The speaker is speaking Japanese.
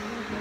Mm-hmm.